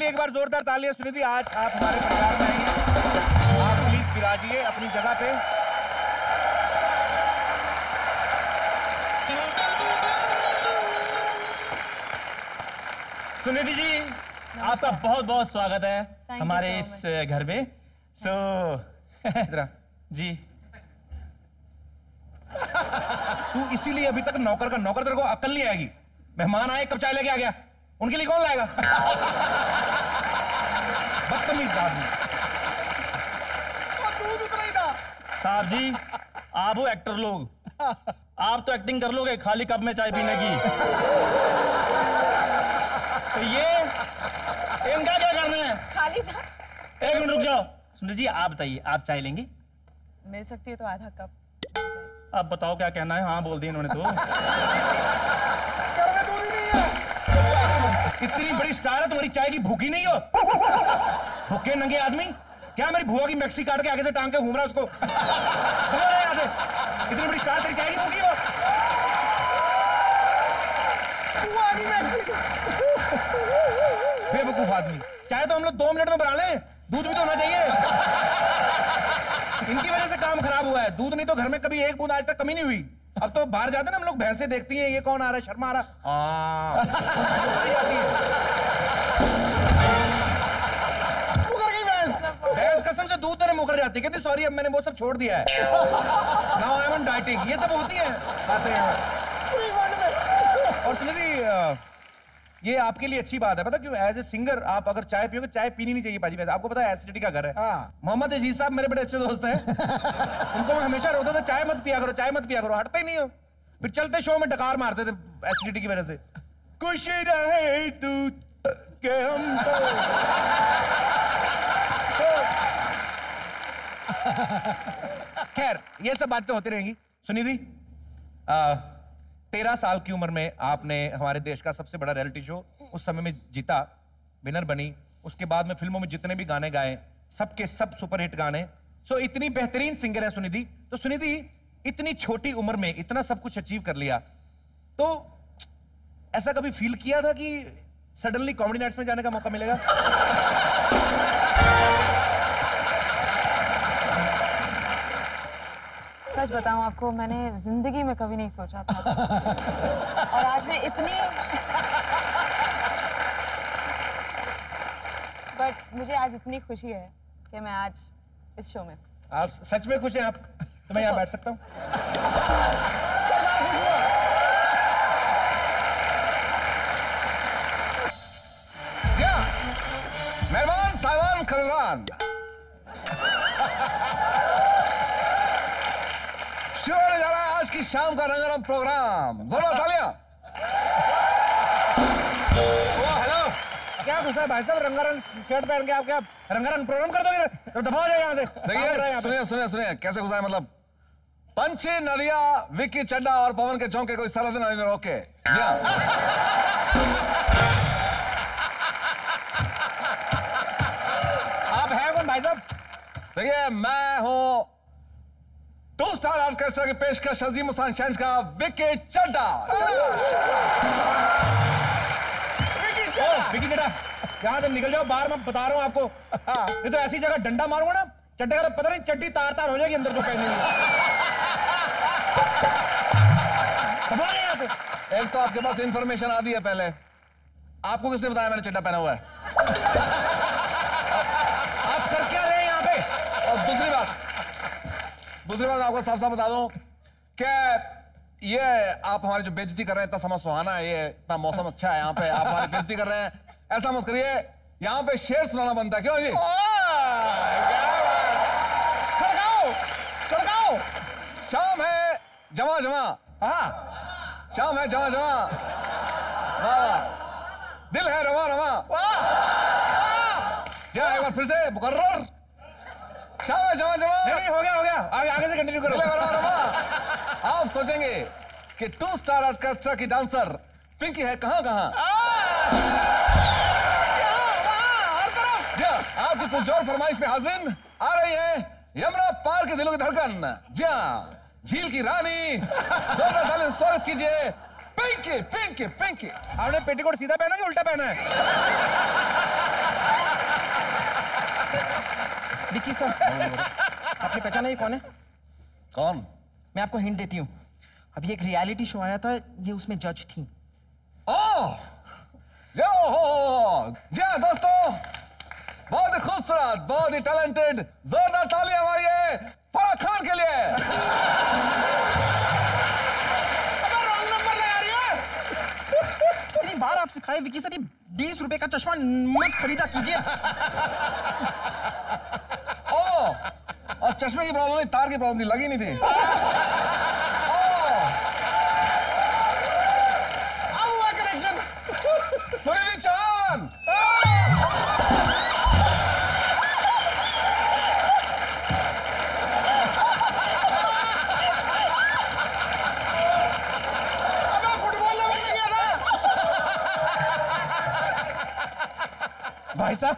लिए एक बार जोरदार तालियाँ सुनिधि आज आप हमारे परिवार में हैं। आप प्लीज़ विराजिए अपनी जगह पे। सुनिधि जी आपका बहुत बहुत स्वागत है हमारे so इस घर में। सो जी। तू इसीलिए अभी तक नौकर का नौकर तेरे को अकल नहीं आएगी। मेहमान आए कब चाय लेके आ गया? उनके लिए कौन लाएगा? साहब जी। आप हो एक्टर लोग। आप तो एक्टिंग कर लोगे खाली कप में चाय पीने की। तो ये इनका क्या करना है? खाली था। एक मिनट रुक जाओ। सुनिधि जी आप बताइए आप चाय लेंगे? मिल सकती है तो आधा कप। आप बताओ क्या कहना है? हाँ बोल दिया इन्होंने तो। इतनी बड़ी स्टार है तुम्हारी चाय की भूखी नहीं हो। भूखे नंगे आदमी। क्या मेरी बुआ की मैक्सी काट के आगे से टांग के घूम रहा उसको? यहाँ से। इतनी बड़ी स्टार तेरी चाय की भूखी हो। बेवकूफ़ आदमी। चाहे तो हम लोग दो मिनट में बना लें। दूध भी तो होना चाहिए। इनकी वजह से काम खराब हुआ है। दूध नहीं तो घर में कभी एक बूंद आज तक कमी नहीं हुई। अब तो बाहर जाते ना हम लोग भैंसे देखती हैं ये कौन आ रहा है शर्मा आ रहा है। चली जाती। मुकर गई भैंस। भैंस कसम से दूध तरह मुकर जाती है। कहती सॉरी अब मैंने वो सब छोड़ दिया है। नाउ आई एम डाइटिंग ये सब होती है। बातें और सुनिधि ये आपके लिए अच्छी बात है। पता क्यों? एज ए सिंगर आप अगर चाय पियोगे चाय पीनी नहीं चाहिए पाजी वैसे। आपको पता है एसिडिटी का घर है। हाँ। मोहम्मद अज़ीज़ साहब मेरे बड़े अच्छे दोस्त हैं। उनको मैं हमेशा रोता था चाय मत पिया करो चाय मत पिया करो। हटते ही नहीं हो। फिर चलते शो में डकार मारते थे एसिडिटी की वजह से। खुश रहे तू के हम तो। खैर ये सब बातें होती रहेंगी। सुनिधि तेरह साल की उम्र में आपने हमारे देश का सबसे बड़ा रियलिटी शो उस समय में जीता विनर बनी। उसके बाद में फ़िल्मों में जितने भी गाने गाए, सबके सब सुपरहिट गाने। सो इतनी बेहतरीन सिंगर है सुनिधि। तो सुनिधि, इतनी छोटी उम्र में इतना सब कुछ अचीव कर लिया। तो ऐसा कभी फील किया था कि सडनली कॉमेडी नाइट्स में जाने का मौका मिलेगा? सच बताऊँ आपको मैंने ज़िंदगी में कभी नहीं सोचा था। और आज मैं इतनी बट मुझे आज इतनी खुशी है कि मैं आज इस शो में आप सच में खुश हैं आप? तो मैं यहाँ बैठ सकता हूँ? क्या मेहमान की शाम का रंगारंग प्रोग्राम। जोरदार तालियाँ। हेलो क्या गुस्सा है भाई साहब? रंगारंग शर्ट पहन के आप क्या रंगारंग प्रोग्राम कर दोगे तो दफ़ा हो जाए यहाँ से। हैं देखिए सुनिए सुनिए सुनिए। कैसे गुजारे मतलब? पंछी नदिया विक्की चड्डा और पवन के चौके कोई सरहद नहीं रोके। हाँ। आप हैं कौन भाई साहब? देखिए मैं हूँ टू स्टार ऑर्केस्ट्रा की पेशकश अजीम हुसैन शंश का विक्की चड्डा विकी चड्डा यहाँ से निकल जाओ बाहर मैं बता रहा हूँ आपको। ये तो ऐसी जगह डंडा मारूँगा ना चड्डे का तो पता नहीं चड्डी तार तार हो जाएगी अंदर जो हो। यहाँ से। एक तो आपके पास इंफॉर्मेशन आती है पहले। आपको किसने बताया मैंने चड्डा पहना हुआ है आप कर क्या रहे हैं यहाँ पे और दूसरी बात दूसरी बात आपको साफ़ साफ़ बता दूँ कि ये आप हमारी जो बेजती कर रहे हैं इतना समय सुहाना है ये इतना मौसम अच्छा है यहाँ पे आप हमारी बेजती कर रहे हैं। ऐसा मत करिए यहाँ पे शेर सुनाना बनता है क्यों जी? खड़काओ खड़काओ। शाम है जमा जमा। हाँ। शाम है जमा जमा। वाह दिल है रवा रवा। क्या एक बार फिर से मुकर्रर। नहीं हो गया हो गया। आगे आगे से कंटिन्यू करो। आप सोचेंगे कि टू स्टार ऑर्केस्ट्रा की डांसर पिंकी है कहाँ कहाँ? जी हाँ, आपकी पुरजोर फरमाइश पे हाजिर आ रही है यमुना पार के दिलों की धड़कन। जी हाँ, झील की रानी। स्वागत कीजिए। पिंकी पिंकी पिंकी। आपने पेटीकोट सीधा पहना कि उल्टा पहना है? विकी सर। आपने पहचाना ये कौन है? कौन? मैं आपको हिंट देती हूँ। अभी एक रियलिटी शो आया था ये उसमें जज थी। ओह जी हाँ दोस्तों। बहुत ही खूबसूरत बहुत ही टैलेंटेड जोरदार ताली हमारी है फराह खान के लिए। है। इतनी बार आप सिखाए विकी सर ये बीस रुपए का चश्मा मत खरीदा कीजिए। चश्मे की प्रॉब्लम नहीं तार की प्रॉब्लम थी लगी नहीं थी। कनेक्शन चौहान भाई साहब।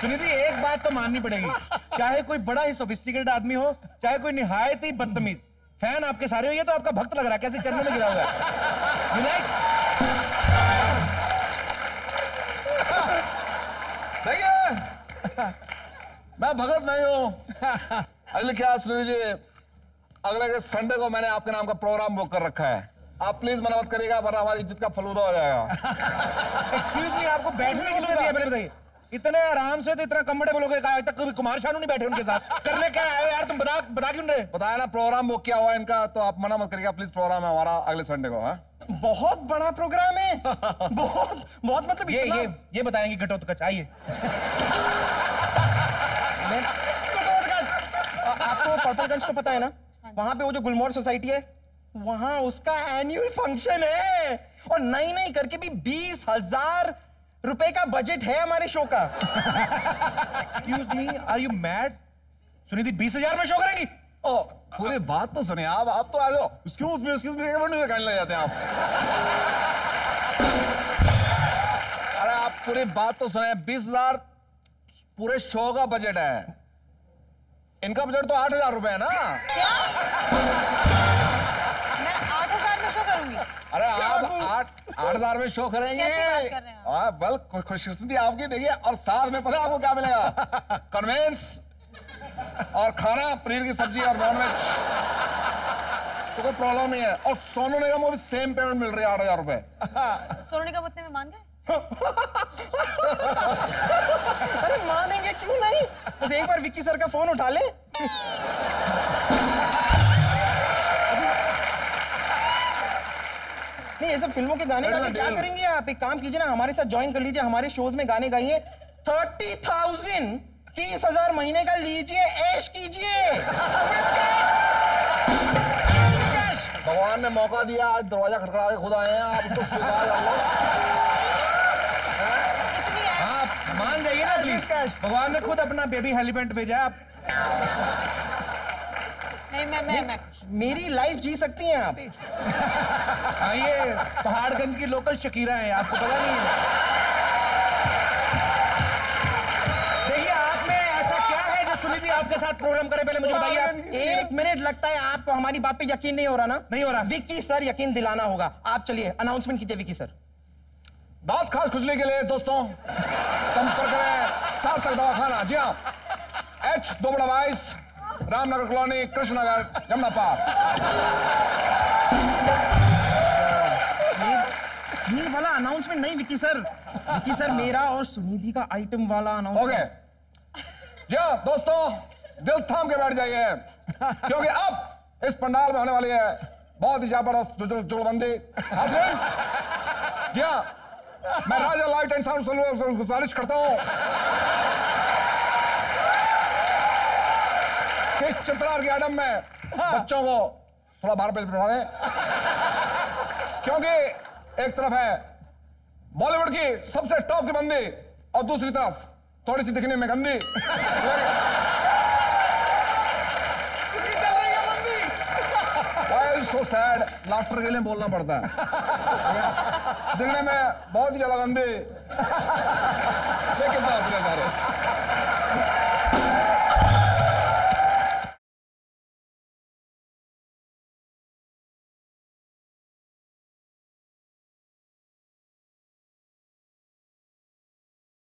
सुनिधि एक बात तो माननी पड़ेगी। चाहे कोई बड़ा ही सोफिस्टिकेटेड आदमी हो चाहे कोई निहायत ही बदतमीज फ़ैन आपके सारे हो ये तो आपका भक्त लग रहा है कैसे चरणों में गिरा हुआ है? देखिए मैं भगत नहीं हूँ। अगले क्या सुनील जी? अगले के संडे को मैंने आपके नाम का प्रोग्राम बुक कर रखा है। आप प्लीज़ मना मत करिएगा वरना हमारी इज़्ज़त का फलूदा हो जाएगा। एक्सक्यूज मी आपको बैठने किसने दिया पहले बताइए। इतने आराम से तो इतना कंफर्टेबल हो गए आज तक कभी कुमार शानू नहीं बैठे उनके साथ? करने क्या आए यार? तुम बता बता क्यों नहीं रहे? बताया ना प्रोग्राम बुक किया हुआ इनका तो आप मना मत करिएगा प्लीज़ प्रोग्राम है हमारा अगले संडे को हाँ? बहुत बड़ा प्रोग्राम है। बहुत बहुत मतलब ये ये ये बताएँगे घटोत्कच आइए। आ- आपको पर्पलगंज तो पता है ना? वहाँ पे वो जो गुलमोहर सोसाइटी है वहाँ उसका एनुअल फ़ंक्शन है। और नई नई करके भी बीस हज़ार रुपए का बजट है हमारे शो का। Excuse me are you mad Sunidhi बीस हज़ार में शो करेंगी? ओ पूरी बात तो सुने आप आप तो आ जाओ। एक्सक्यूज मी एक्सक्यूज मी कहने लग जाते हैं आप। अरे आप पूरी बात तो सुने बीस हज़ार पूरे शो का बजट है। इनका बजट तो आठ हज़ार रुपए है ना। क्या? मैं आठ हज़ार में शो करूँगी। अरे आप आठ आठ हज़ार में शो करेंगे। रहे हैं? बल खुशकिस्मती आपकी देखिए और साथ में पता है आपको क्या मिलेगा? कन्वेंस और खाना पनीर की सब्ज़ी और नॉनवेज तो कोई प्रॉब्लम नहीं है। और सोनू निगम को भी सेम पेमेंट मिल रही है आठ हज़ार रुपए। सोनू निगम उतने में मान गए? अरे मानेंगे क्यों नहीं? बस एक बार विक्की सर का फ़ोन उठा ले। नहीं ये सब फ़िल्मों के गाने गा क्या करेंगे आप? एक काम कीजिए ना हमारे साथ ज्वाइन कर लीजिए हमारे शोज़ में गाने गाइए। थर्टी थाउज़ेंड तीस हज़ार महीने का लीजिए ऐश कीजिए। भगवान ने मौका दिया आज दरवाज़ा खटखड़ा के खुद आए हैं आप उसको स्वीकार कर लो। आप मान जाइए ना प्लीज़ भगवान ने खुद अपना बेबी हेलीपेंट भेजा आप नहीं मैं मैं मैं मेरी लाइफ जी सकती हैं आप। आइए पहाड़गंज की लोकल शकीरा है आपको पता नहीं है। देखिए आप में ऐसा क्या है जो सुनिधि आपके साथ प्रोग्राम करे? पहले मुझे बताइए आप। एक मिनट लगता है आपको हमारी बात पे यकीन नहीं हो रहा ना? नहीं हो रहा। विक्की सर यकीन दिलाना होगा। आप चलिए अनाउंसमेंट कीजिए विक्की सर। दांत खास खुजली के लिए दोस्तों संपर्क करें सार्थक दवाखाना। जी हाँ एच दो बड़ा बाईस रामनगर कॉलोनी कृष्णनगर यमुना पार। ये वाला अनाउंसमेंट नहीं विक्की सर। विक्की सर, मेरा और सुनिधि का आइटम वाला अनाउंसमेंट हाँ दोस्तों, दिल थाम के बैठ जाइए। क्योंकि अब इस पंडाल में होने वाली है बहुत ही ज़बरदस्त हाजिर जी हाँ मैं राजा लाइट एंड साउंड गुजारिश करता हूँ। कि चित्रार के आइटम में बच्चों को थोड़ा बाहर पे बिठा दें? क्योंकि एक तरफ़ है बॉलीवुड की सबसे टॉप की बंदी और दूसरी तरफ़ थोड़ी सी दिखने में गंदी। है सो सैड लाफ्टर के लिए बोलना पड़ता है। दिखने में बहुत ही ज़्यादा गंदी। लेकिन सारे